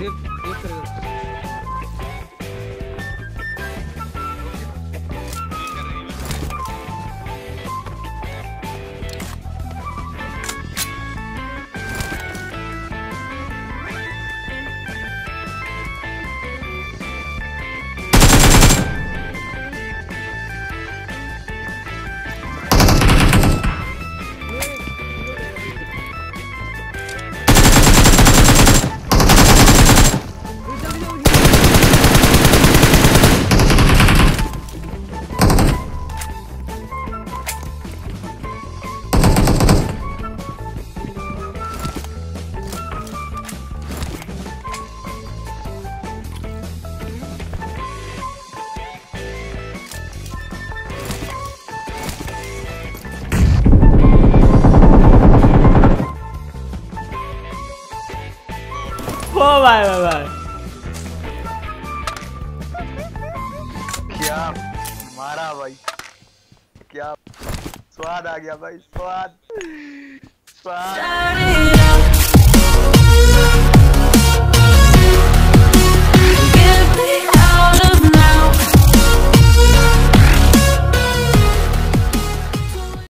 Eu... Eu... ओ भाई भाई भाई क्या मारा भाई? क्या स्वाद आ गया भाई स्वाद। स्वाद।